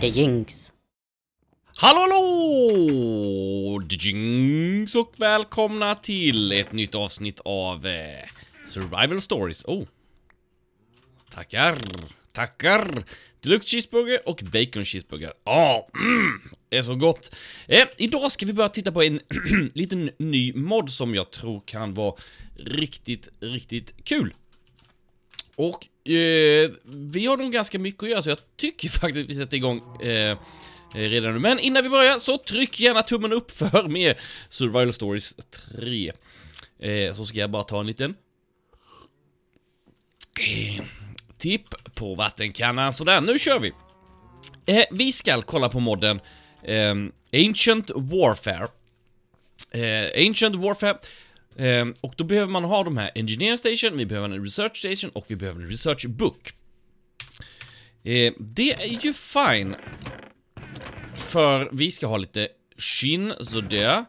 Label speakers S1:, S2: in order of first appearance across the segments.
S1: The Jinx.
S2: Hallå hallå! Jinx och välkomna till ett nytt avsnitt av eh, Survival Stories. Oh. Tackar, tackar! Deluxe cheeseburger och bacon cheeseburger. Ja, oh, mm, är så gott. Eh, idag ska vi börja titta på en liten ny mod som jag tror kan vara riktigt, riktigt kul. Och eh, vi har nog ganska mycket att göra så jag tycker faktiskt att vi sätter igång eh, eh, redan nu. Men innan vi börjar så tryck gärna tummen upp för mer Survival Stories 3. Eh, så ska jag bara ta en liten eh, tipp på vattenkannan. Sådär, nu kör vi! Eh, vi ska kolla på modden eh, Ancient Warfare. Eh, Ancient Warfare Ehm, och då behöver man ha de här Engineering Station, vi behöver en Research Station och vi behöver en Research Book. Ehm, det är ju fine. För vi ska ha lite skinn, sådär.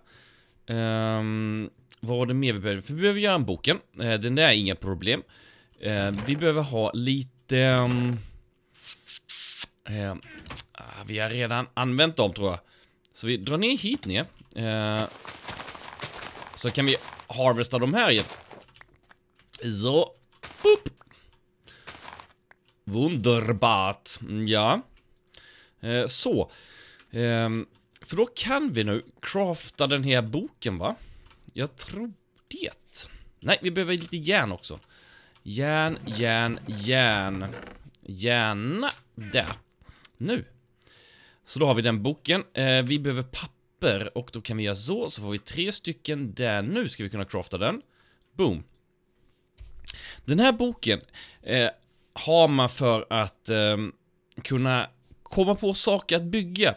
S2: Um, ehm, vad var det mer vi behöver? För vi behöver göra en boken. Uh, den där är inga problem. Uh, vi behöver ha lite... Um, vi har redan använt dem tror jag. Så vi drar ner hit ner. så kan vi harvesta de här ju. Så. Boop. Wunderbart. Mm, ja. Eh, så. Eh, för då kan vi nu crafta den här boken, va? Jag tror det. Nej, vi behöver lite järn också. Järn, järn, järn. Järn. Där. Nu. Så då har vi den boken. Eh, vi behöver papper papper och då kan vi göra så, så får vi tre stycken där. Nu ska vi kunna crafta den. Boom. Den här boken eh, har man för att eh, kunna komma på saker att bygga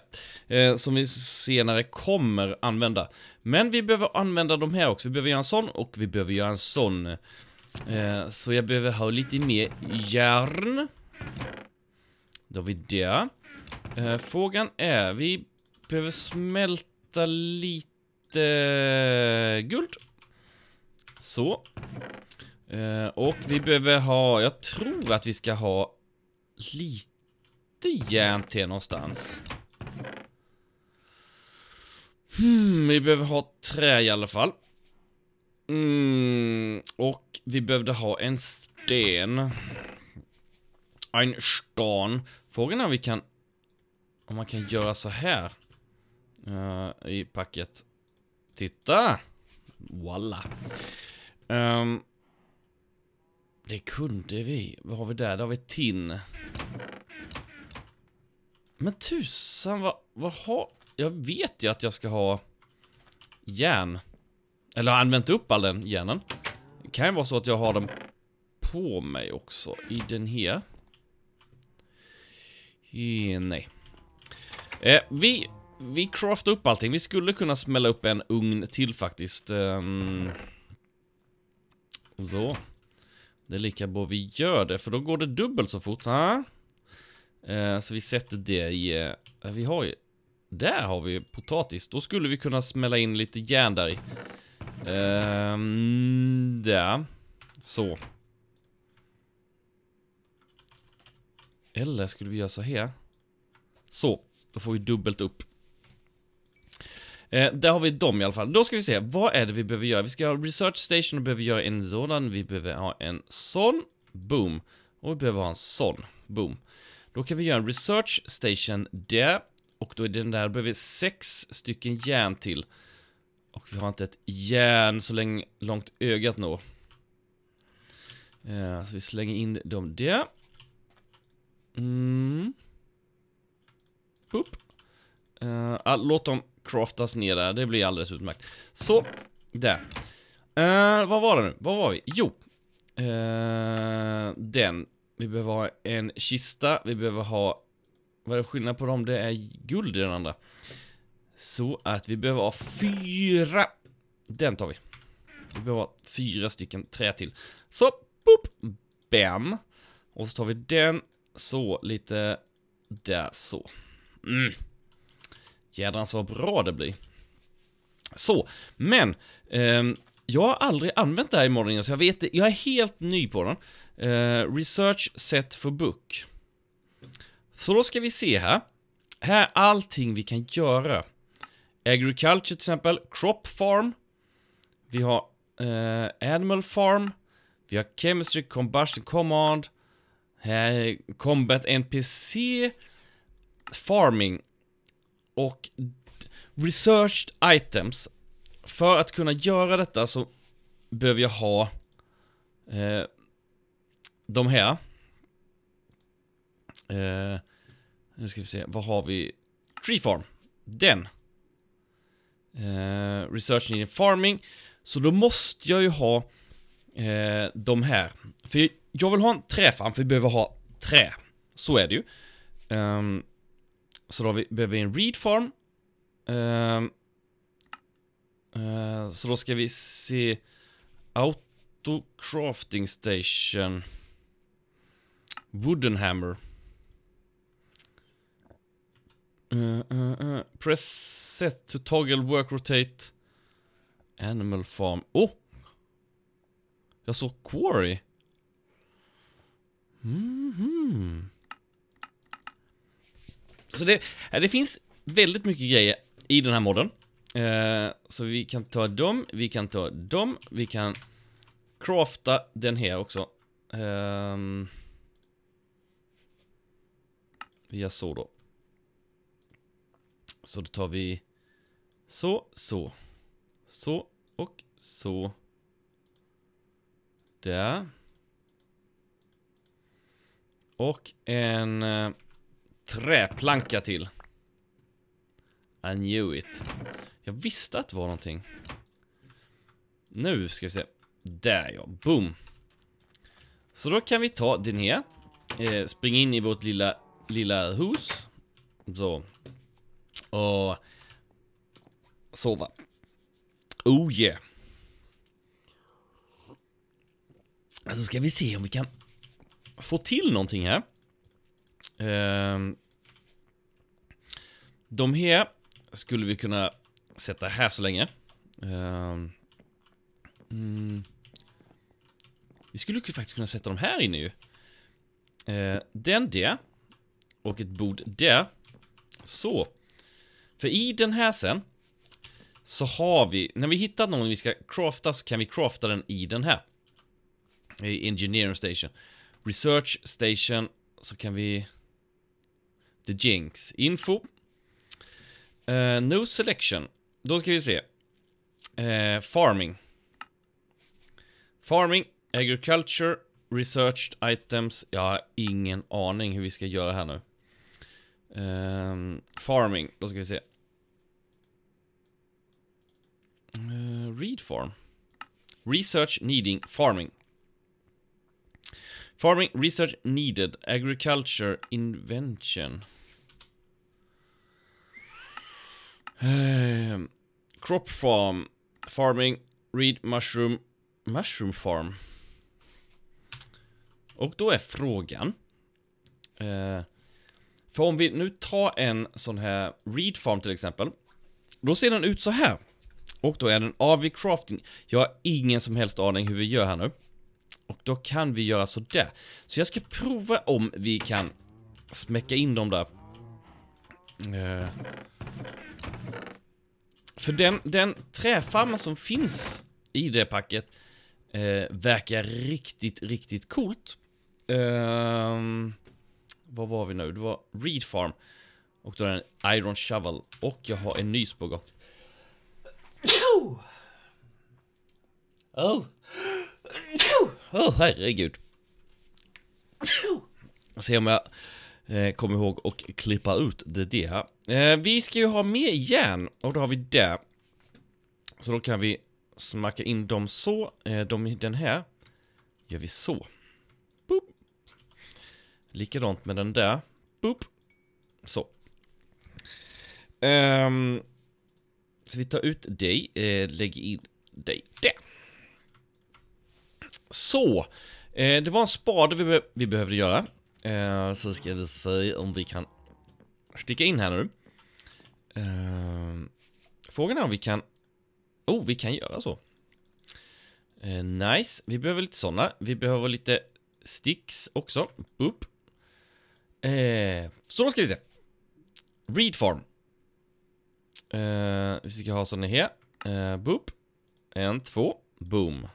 S2: eh, som vi senare kommer använda. Men vi behöver använda de här också. Vi behöver göra en sån och vi behöver göra en sån. Eh, så jag behöver ha lite mer järn. Då har vi det. Eh, frågan är, vi behöver smälta hitta lite guld. Så. Eh, och vi behöver ha, jag tror att vi ska ha lite järn till någonstans. Hmm, vi behöver ha trä i alla fall. Mm, och vi behövde ha en sten. En stan. Frågan är om vi kan... Om man kan göra så här uh, i packet. Titta! Voila! Um, ehm, det kunde vi. Vad har vi där? Där har vi tin. Men tusan, vad, vad har... Jag vet ju att jag ska ha järn. Eller har använt upp all den järnen. Det kan ju vara så att jag har den på mig också i den här. E nej. Eh, vi vi craftar upp allting. Vi skulle kunna smälla upp en ugn till faktiskt. Um, så. Det är lika bra vi gör det, för då går det dubbelt så fort. Ha? Uh, så vi sätter det i... Uh, vi har ju... Där har vi potatis. Då skulle vi kunna smälla in lite järn där i. Um, där. Så. Eller skulle vi göra så här? Så. Då får vi dubbelt upp. Eh, där har vi dem i alla fall. Då ska vi se, vad är det vi behöver göra? Vi ska ha research station och behöver göra en sådan. Vi behöver ha en sån. Boom. Och vi behöver ha en sån. Boom. Då kan vi göra en research station där. Och då är den där, behöver vi sex stycken järn till. Och vi har inte ett järn så länge, långt ögat når. Eh, så vi slänger in dem där. Mm. Boop. Uh, eh, ah, låt dem craftas ner där, det blir alldeles utmärkt. Så, där. Uh, vad var det nu? Vad var vi? Jo. Uh, den. Vi behöver ha en kista, vi behöver ha... Vad är det skillnad på dem? Det är guld i den andra. Så att vi behöver ha fyra. Den tar vi. Vi behöver ha fyra stycken trä till. Så, boop, bam. Och så tar vi den, så, lite där, så. Mm. Jädrans vad bra det blir. Så, men eh, jag har aldrig använt det här i morgon, så jag vet Jag är helt ny på den. Eh, research set for book. Så då ska vi se här. här är allting vi kan göra. Agriculture till exempel, Crop Farm. Vi har eh, Animal Farm. Vi har Chemistry Combustion Command. Här är Combat NPC. Farming. Och Researched Items. För att kunna göra detta så behöver jag ha eh, de här. Eh, nu ska vi se, vad har vi? Tree Farm. Den. Eh, research in farming. Så då måste jag ju ha eh, de här. För jag vill ha en träfarm, för vi behöver ha trä. Så är det ju. Um, så då vi, behöver vi en read farm. Uh, ehm, eh, så då ska vi se Auto crafting station. Wooden hammer. Uh, uh, uh. Press set to toggle work rotate. Animal farm. Oh! Jag såg quarry. Mm -hmm. Så det, det finns väldigt mycket grejer i den här modden. Eh, så vi kan ta dem, vi kan ta dem, vi kan crafta den här också. Eh, via så då. Så då tar vi så, så, så och så. Där. Och en eh, träplanka till. I knew it. Jag visste att det var någonting. Nu ska vi se. Där ja, boom. Så då kan vi ta den här. Eh, springa in i vårt lilla, lilla hus. Så. Och sova. Oh yeah. Alltså ska vi se om vi kan få till någonting här. Eh, de här skulle vi kunna sätta här så länge. Um, mm, vi skulle faktiskt kunna sätta dem här inne ju. Uh, den där. Och ett bord där. Så. För i den här sen så har vi, när vi hittar någon vi ska crafta så kan vi crafta den i den här. I Engineering Station. Research Station så kan vi... The Jinx. Info. Uh, no selection. Då ska vi se. Uh, farming. Farming, Agriculture, Researched Items. Jag har ingen aning hur vi ska göra här nu. Uh, farming, då ska vi se. Uh, read farm. Research needing farming. Farming research needed. Agriculture invention. Eh, crop farm. Farming. Read mushroom. Mushroom farm. Och då är frågan. Eh, för om vi nu tar en sån här read farm till exempel. Då ser den ut så här. Och då är den AV crafting. Jag har ingen som helst aning hur vi gör här nu. Och då kan vi göra sådär. Så jag ska prova om vi kan smäcka in dem där. Eh, för den, den träfarmen som finns i det packet uh, verkar riktigt, riktigt coolt. Uh, vad var vi nu? Det var Reed Farm. Och då är det en Iron Shovel. Och jag har en nys på gång. Oh. Åh, oh, herregud. Se om jag eh, kommer ihåg och klippa ut det där. Eh, vi ska ju ha mer järn och då har vi det. Så då kan vi smacka in dem så. Eh, de, den här gör vi så. Boop. Likadant med den där. Boop. Så. Um, så vi tar ut dig, eh, lägger in dig där. Så, eh, det var en spade vi, be vi behövde göra. Eh, så ska vi se om vi kan sticka in här nu. Uh, frågan är om vi kan... Oh, vi kan göra så. Uh, nice, vi behöver lite sådana. Vi behöver lite sticks också. Upp. Uh, eh, så då ska vi se. Read farm. Uh, eh, vi ska ha såna här. Uh, boop. En, två. Boom.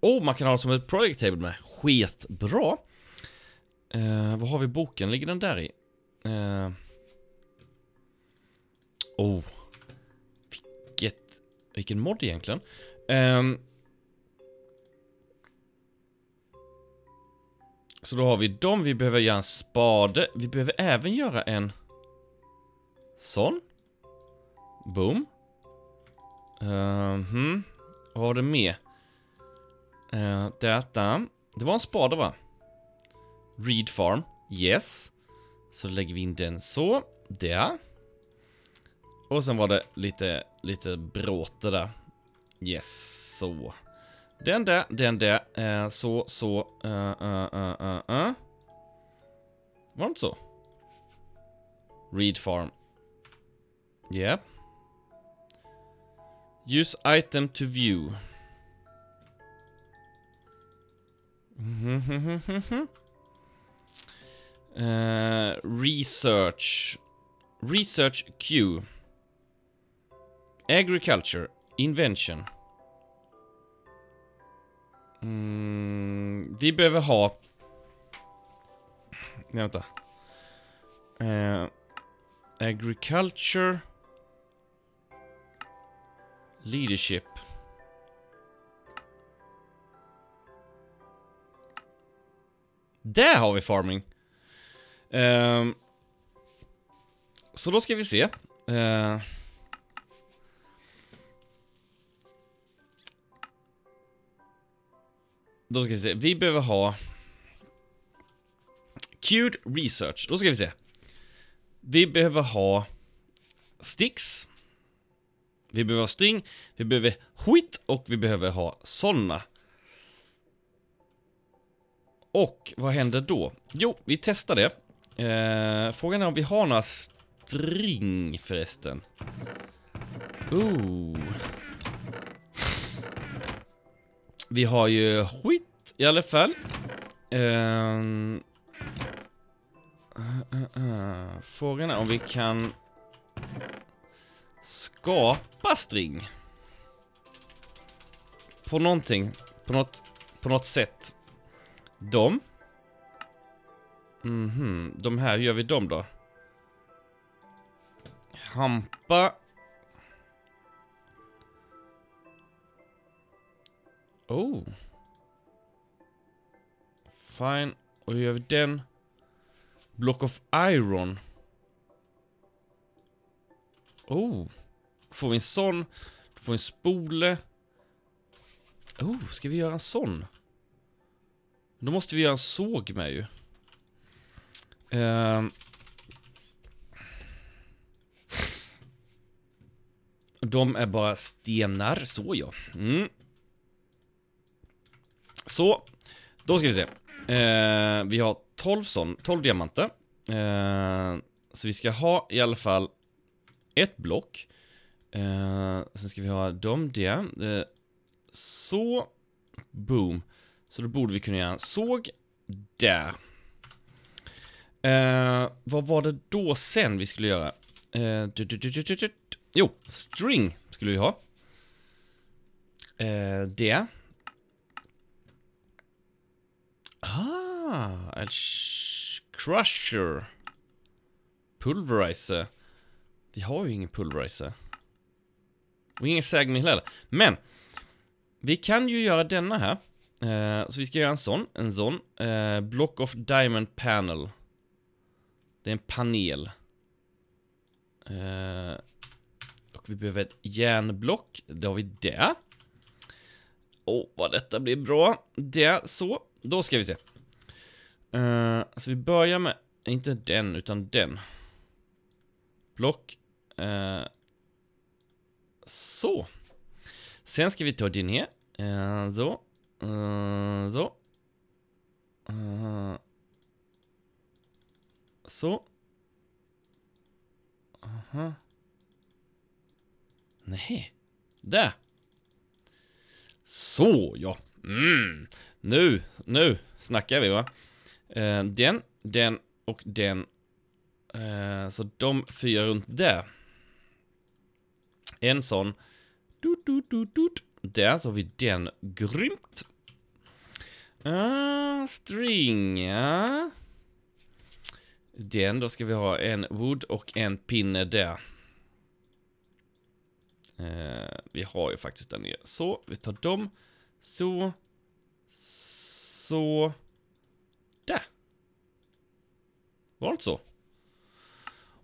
S2: Oh, man kan ha det som ett project table med. Skitbra. Eh, vad har vi i boken? Ligger den där i? Eh. Oh. Vilket... Vilken mod egentligen. Eh. Så då har vi dem, vi behöver göra en spade. Vi behöver även göra en... Sån. Boom. Uh, hmm. Vad har det med? Uh, eh, detta. Det var en spade va? Read farm. Yes. Så lägger vi in den så. Där. Och sen var det lite, lite bråte där. Yes, så. Den där, den där. Eh, så, så. Uh, uh, uh, uh. Var det inte så? Read farm. Yep. Use item to view uh, research. Research Q. Agriculture. Invention. Mm, vi behöver ha... Nej, vänta. Uh, agriculture. Leadership. Där har vi farming. Eh, så då ska vi se. Eh, då ska vi se. Vi behöver ha Queued Research. Då ska vi se. Vi behöver ha Sticks. Vi behöver ha string, vi behöver skit och vi behöver ha såna. Och vad händer då? Jo, vi testar det. Eh, frågan är om vi har några string förresten. Ooh. Vi har ju skit i alla fall. Ehm. Eh, uh, uh, frågan är om vi kan skapa string. På någonting. På något, på något sätt. De. Mhm, mm de här, hur gör vi dem då? Hampa. Oh. Fine. Och hur gör vi den? Block of iron. Oh. Då får vi en sån. Då får vi en spole. Oh, ska vi göra en sån? Då måste vi göra en såg med ju. Uh. De är bara stenar, så ja. Mm. Så, då ska vi se. Uh, vi har 12 sån, 12 diamanter. Uh, så vi ska ha i alla fall ett block. Uh, sen ska vi ha dem där. Uh, så. Boom. Så då borde vi kunna göra en såg där. Eh, vad var det då sen vi skulle göra? Eh, du, du, du, jo, string skulle vi ha. Eh, det. Ah, crusher. Pulverizer. Vi har ju ingen pulverizer. Och ingen sägmil heller. Men, vi kan ju göra denna här. Eh, så vi ska göra en sån, en sån. Eh, block of diamond panel. Det är en panel. Eh, och vi behöver ett järnblock. Det har vi där. Åh, oh, vad detta blir bra. Det, så. Då ska vi se. Eh, så vi börjar med, inte den, utan den. Block. Eh, så. Sen ska vi ta din här. Eh, så. Så. Så. Aha. Nej. Där. Så, ja. Mm. Nu, nu snackar vi va. Eh, den. den och den. Eh, så de fyra runt där. En sån. Dut, dut, dut, dut. Där så har vi den. Grymt. Ah, string, ja. Den, då ska vi ha en wood och en pinne där. Eh, vi har ju faktiskt den nere. Så, vi tar dem. Så. Så. Där. Var det inte så?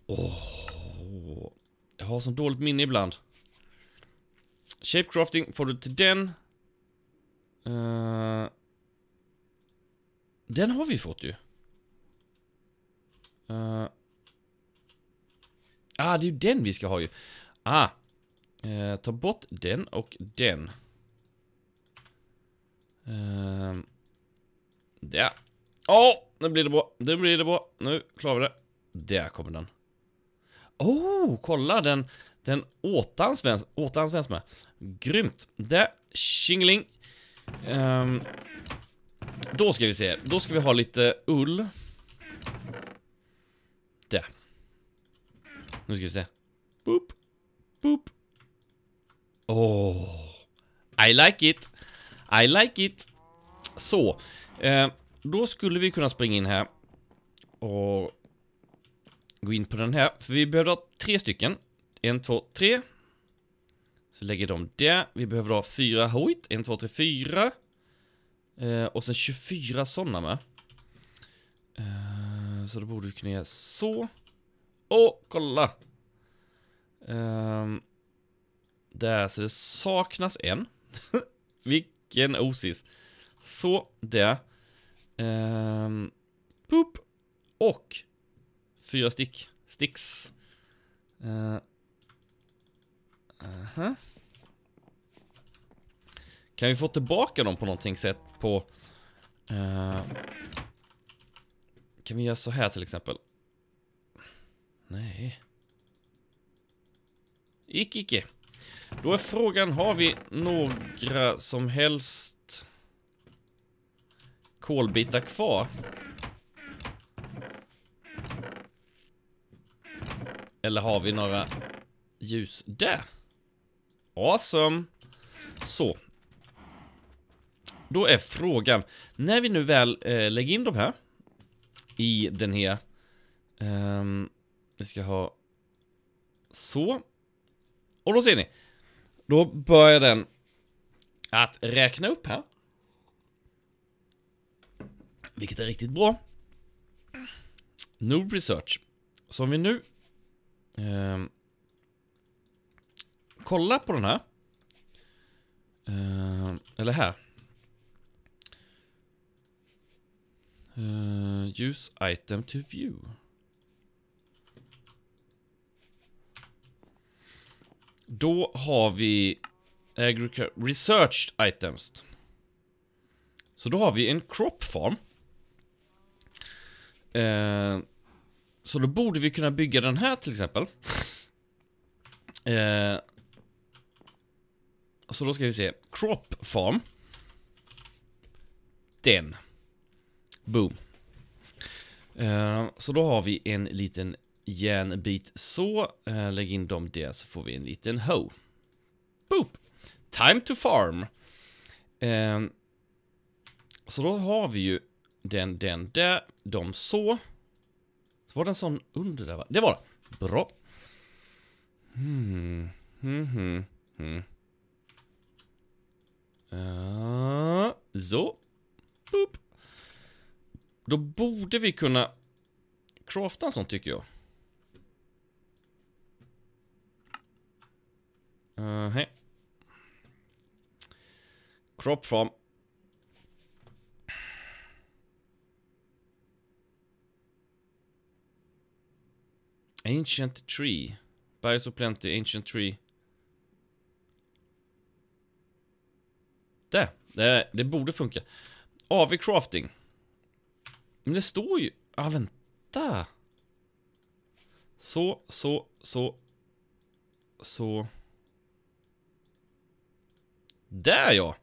S2: Åh. Jag har så dåligt minne ibland. Shapecrafting får du till den. Uh, den har vi fått ju. Uh, ah, det är ju den vi ska ha ju. Ah. Uh, ta bort den och den. Uh, där. Åh, oh, nu blir det bra. Nu blir det bra. Nu klarar vi det. Där kommer den. Oh, kolla den. Den återanvänds, återanvänds med. Grymt. Där, tjingeling. Um, då ska vi se. Då ska vi ha lite ull. Där. Nu ska vi se. Boop. Boop. Oh. I like it. I like it. Så. Eh, då skulle vi kunna springa in här. Och gå in på den här. För vi behöver ha tre stycken. En, två, tre. Så lägger de där. Vi behöver ha fyra hojt. En, två, tre, fyra. Eh, och sen 24 sådana med. Så då borde vi kunna göra så. Åh, kolla! Um, där, så det saknas en. Vilken osis. Så, där. Um, poop. Och fyra stick. Sticks. Uh, uh -huh. Kan vi få tillbaka dem på någonting sätt på... Uh, kan vi göra så här till exempel? Nej. Icke, icke. Då är frågan, har vi några som helst kolbitar kvar? Eller har vi några ljus där? Awesome! Så. Då är frågan, när vi nu väl eh, lägger in de här i den här... Um, vi ska ha så. Och då ser ni. Då börjar den att räkna upp här. Vilket är riktigt bra. Noob Research. Så om vi nu eh, kolla på den här. Eh, eller här. Eh, uh, use item to view. Då har vi researched items. Så då har vi en crop farm. Uh, så då borde vi kunna bygga den här till exempel. Uh, så då ska vi se. Crop farm. Den. Boom. Eh, så då har vi en liten järnbit så. Eh, lägg in dem där så får vi en liten hoe. Boop. Time to farm. Eh, så då har vi ju den, den där, de så. Så var det en sån under där va? Det var det. Bra. Hmm. Hmm, hmm, hmm. Uh, så. Boop. Då borde vi kunna crafta en sån tycker jag. Uh, hej. Crop farm. Ancient tree. Bergs och plenty, ancient tree. Det, det, det borde funka. AV crafting. Men det står ju... Ah, vänta. Så, så, så. Så. Där ja!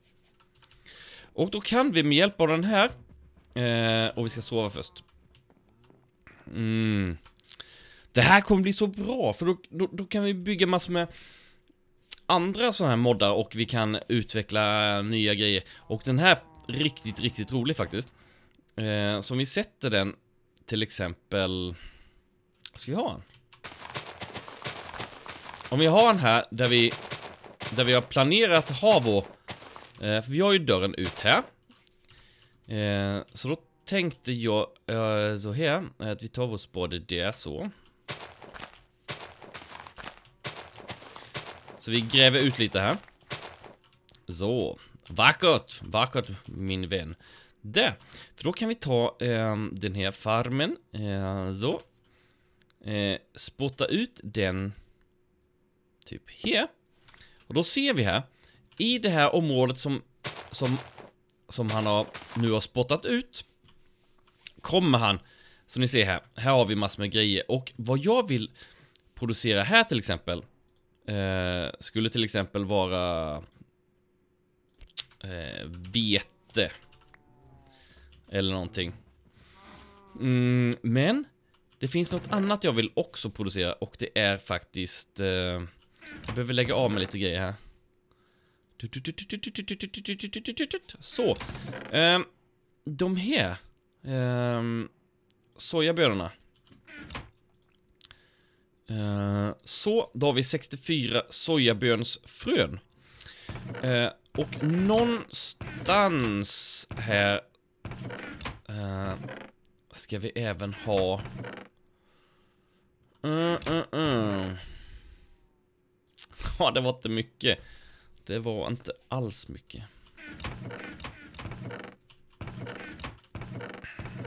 S2: Och då kan vi med hjälp av den här, eh, och vi ska sova först. Mm. Det här kommer bli så bra, för då, då, då kan vi bygga massor med andra sådana här moddar och vi kan utveckla nya grejer. Och den här är riktigt, riktigt rolig faktiskt. Eh, så om vi sätter den till exempel... Ska vi ha en? Om vi har en här där vi, där vi har planerat att ha vår... Eh, för vi har ju dörren ut här. Eh, så då tänkte jag eh, så här, att vi tar vår spade där så. Så vi gräver ut lite här. Så. Vackert, vackert min vän. Där. För då kan vi ta eh, den här farmen. Eh, så. Eh, spotta ut den typ här. Och då ser vi här, i det här området som, som, som han har, nu har spottat ut, kommer han, som ni ser här, här har vi massor med grejer. Och vad jag vill producera här till exempel, eh, skulle till exempel vara eh, vete. Eller någonting. Mm, men det finns något annat jag vill också producera och det är faktiskt... Eh, jag behöver lägga av med lite grejer här. Så. Eh, de här. Eh, sojabönorna. Eh, så, då har vi 64 sojabönsfrön. Eh, och någonstans här uh, ska vi även ha... Uh, uh, uh. Ja, det var inte mycket. Det var inte alls mycket.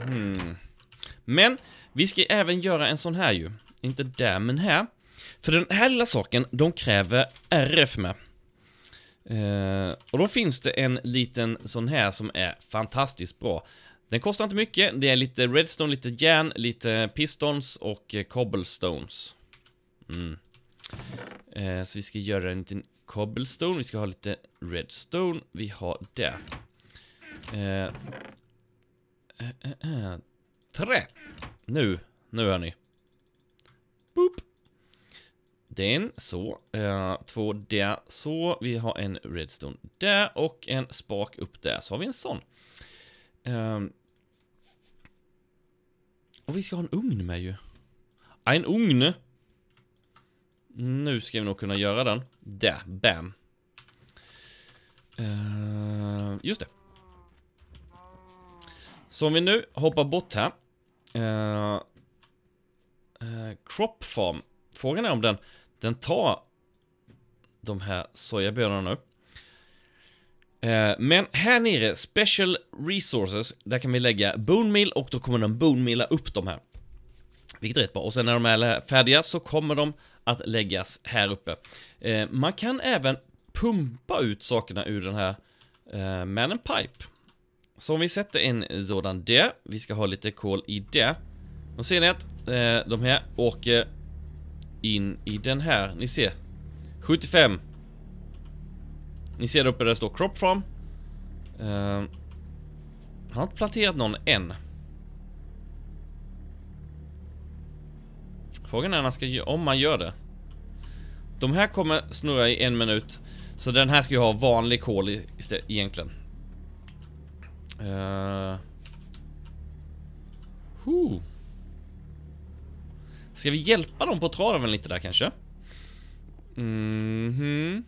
S2: Hmm. Men, vi ska även göra en sån här ju. Inte där, men här. För den här lilla saken, de kräver RF med. Eh, och då finns det en liten sån här som är fantastiskt bra. Den kostar inte mycket, det är lite redstone, lite järn, lite pistons och eh, cobblestones. Mm. Eh, så vi ska göra en liten cobblestone, vi ska ha lite redstone, vi har det. Eh, eh, Trä! Nu, nu hör ni. Den, så. Uh, två där, så. Vi har en redstone där och en spak upp där. Så har vi en sån. Uh, och vi ska ha en ugn med ju. Ah, en ugn! Nu ska vi nog kunna göra den. Där, bam. Uh, just det. Så om vi nu hoppar bort här. Uh, uh, crop farm. Frågan är om den den tar de här sojabönorna nu. Eh, men här nere, Special Resources, där kan vi lägga Bone Mill och då kommer den Bone Milla upp de här. Vilket är rätt bra. Och sen när de är färdiga så kommer de att läggas här uppe. Eh, man kan även pumpa ut sakerna ur den här eh, Man and Pipe. Så om vi sätter en sådan där, vi ska ha lite kol i det. Då ser ni att de här åker in i den här. Ni ser. 75. Ni ser där uppe där det står crop farm. Uh, han har inte planterat någon än. Frågan är när han ska, om man gör det. De här kommer snurra i en minut. Så den här ska ju ha vanlig kol istället, egentligen. Uh. Huh. Ska vi hjälpa dem på traven lite där kanske? Mhm.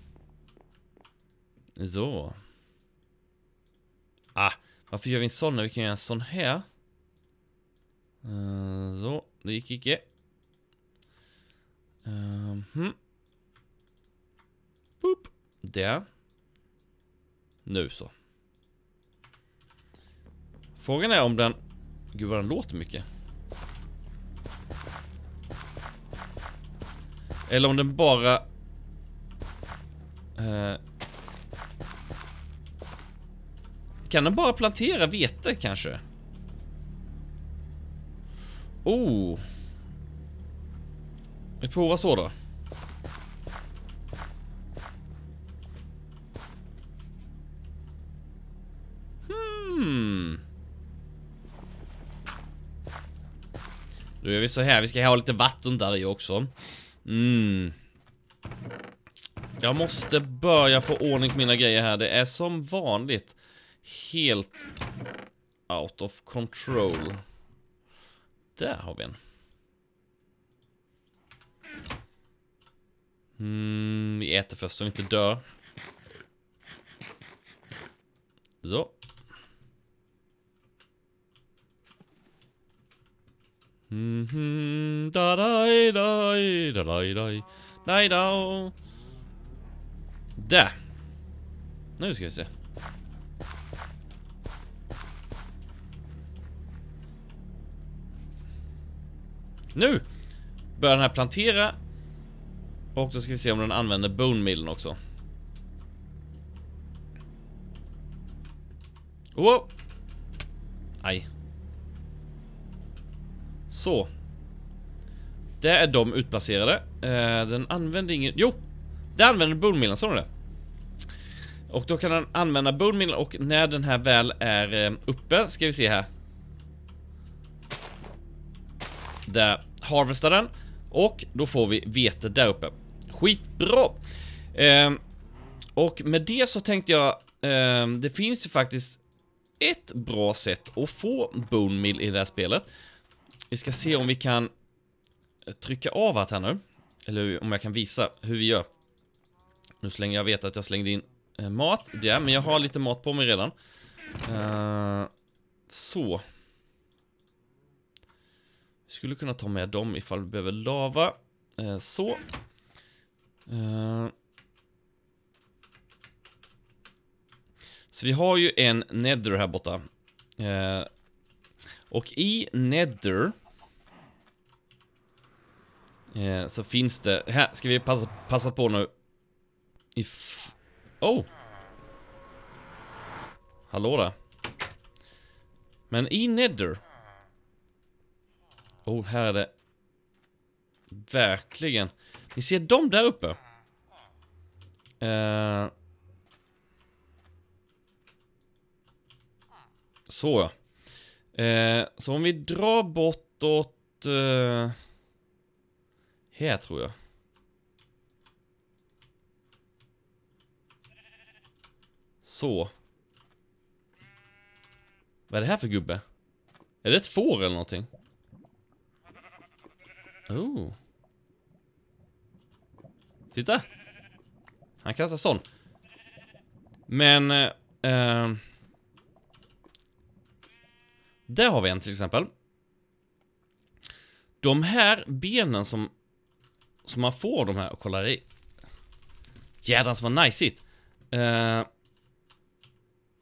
S2: Mm så. Ah, varför gör vi en sån när vi kan göra en sån här? Uh, så, det gick icke. Uh. Boop. Där. Nu så. Frågan är om den... Gud vad den låter mycket. Eller om den bara... Eh, kan den bara plantera vete kanske? Oh. Vi provar så då. Hmm. Då gör vi så här, vi ska ha lite vatten där i också. Mm. Jag måste börja få ordning på mina grejer här. Det är som vanligt helt out of control. Där har vi en. Mm, vi äter först så vi inte dör. Så. Mhm, da dai dai da dai dai dai da. Där. Nu ska vi se. Nu börjar den här plantera. Och då ska vi se om den använder bone millen också. Oh! Aj. Så. Där är de utplacerade. Eh, den använder ingen... Jo! Det använder bone sa du det? Och då kan den använda Bonemillen och när den här väl är eh, uppe, ska vi se här. Där harvestar den. Och då får vi vete där uppe. Skitbra! Eh, och med det så tänkte jag, eh, det finns ju faktiskt ett bra sätt att få bone meal i det här spelet. Vi ska se om vi kan trycka av att här nu. Eller om jag kan visa hur vi gör. Nu slänger jag vet att jag slängde in eh, mat. Ja, men jag har lite mat på mig redan. Uh, så. Vi skulle kunna ta med dem ifall vi behöver lava. Uh, så. Uh. Så vi har ju en nether här borta. och i nether Eh, så finns det, här ska vi passa, passa på nu. If... Oh! Hallå där. Men i Nether. Oh, här är det. Verkligen. Ni ser dem där uppe. Eh... Så ja. Eh, så om vi drar bortåt... Eh... Här tror jag. Så. Vad är det här för gubbe? Är det ett får eller någonting? Oh. Titta! Han kastar sån. Men... Eh, eh där har vi en till exempel. De här benen som så man får de här, och kolla det Jädrans vad najsigt uh, eh,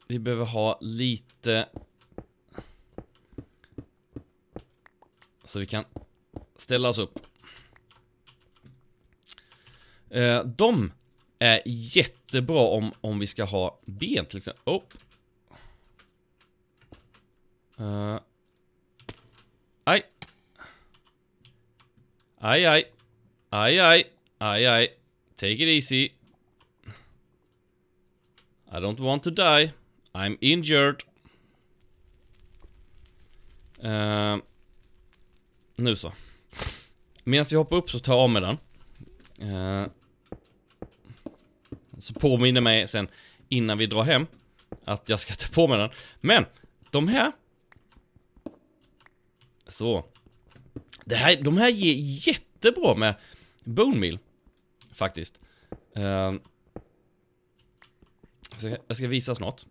S2: Vi behöver ha lite Så vi kan ställa oss upp. Uh, De är jättebra om, om vi ska ha ben till exempel. Oh. Uh, aj. Aj, aj. Aj, aj. Aj, aj. Take it easy. I don't want to die. I'm injured. Uh, nu så. Medan jag hoppar upp så tar jag av mig den. Uh, så påminner mig sen innan vi drar hem att jag ska ta på mig den. Men, de här. Så. Det här, de här ger jättebra med Bone Meal. Faktiskt. Uh, jag, ska, jag ska visa snart.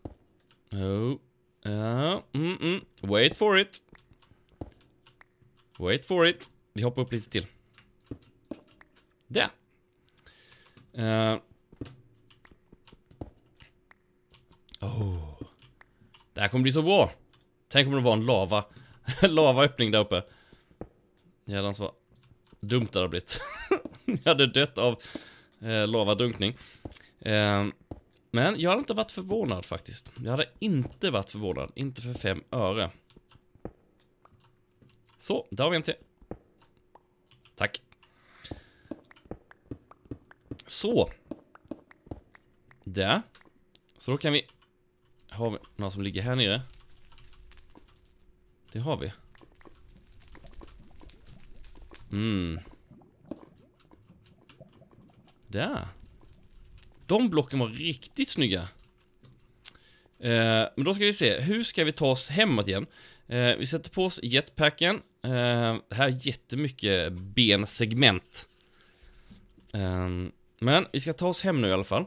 S2: Oh. Uh, mm, mm. Wait for it. Wait for it. Vi hoppar upp lite till. Där. Uh. Oh. Det här kommer bli så bra. Tänk om det var en lava. Lavaöppning där uppe. Jävlar vad dumt det hade blivit. jag hade dött av eh, lavadunkning. Eh, men jag hade inte varit förvånad faktiskt. Jag hade inte varit förvånad. Inte för fem öre. Så, där har vi en till. Tack. Så. Där. Så då kan vi... Har vi några som ligger här nere? Det har vi. Mm. Där. De blocken var riktigt snygga. Eh, men då ska vi se, hur ska vi ta oss hemåt igen? Eh, vi sätter på oss jetpacken. Eh, det här är jättemycket bensegment. Eh, men vi ska ta oss hem nu i alla fall.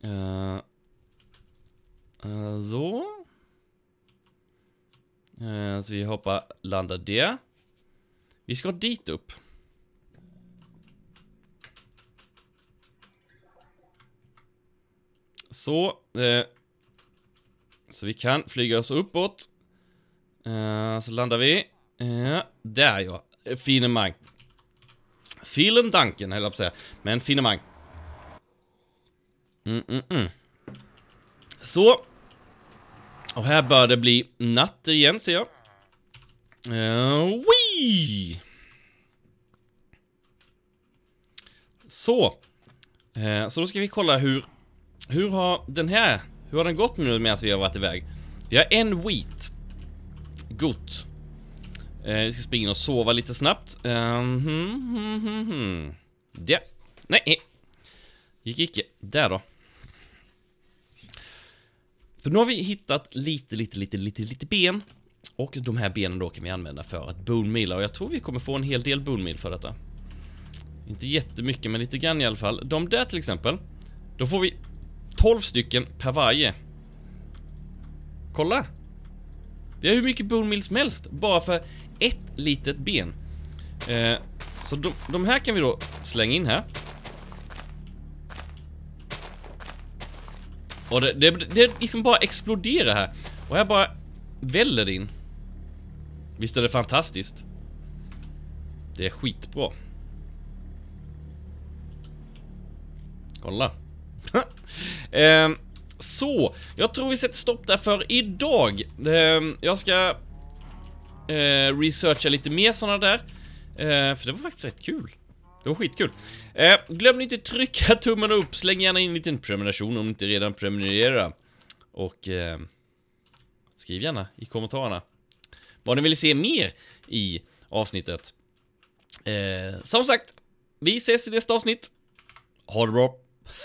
S2: Eh, eh så. Eh, så vi hoppar, landar det. Vi ska dit upp. Så. Eh, så vi kan flyga oss uppåt. Eh, så landar vi. Eh, där ja. Eh, finemang. Filen danken, höll jag på att säga. Men finemang. Mm, mm, mm. Så. Och här bör det bli natt igen, ser jag. Eh, uh, wee! Så. Uh, så då ska vi kolla hur... Hur har den här... Hur har den gått nu medan vi har varit iväg? Vi har en wheat. Gott. Eh, vi ska springa och sova lite snabbt. Uh, hmm, hmm, hmm, hmm. Det. Nej. Gick icke. Där då. För nu har vi hittat lite, lite, lite, lite, lite ben. Och de här benen då kan vi använda för att bone och jag tror vi kommer få en hel del bone för detta. Inte jättemycket, men lite grann i alla fall. De där till exempel, då får vi 12 stycken per varje. Kolla! Vi har hur mycket bone meal som helst, bara för ett litet ben. Eh, så de, de här kan vi då slänga in här. Och det, det, det liksom bara exploderar här. Och här bara väller in. Visst är det fantastiskt? Det är skitbra. Kolla. Ehm, så, jag tror vi sätter stopp där för idag. Ehm, jag ska eh, researcha lite mer sådana där. Ehm, för det var faktiskt rätt kul. Det var skitkul. Eh, glöm inte trycka tummen upp, släng gärna in en liten prenumeration om ni inte redan prenumererar. Och eh, skriv gärna i kommentarerna vad ni vill se mer i avsnittet. Eh, som sagt, vi ses i nästa avsnitt. Ha det bra.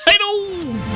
S2: Hej då!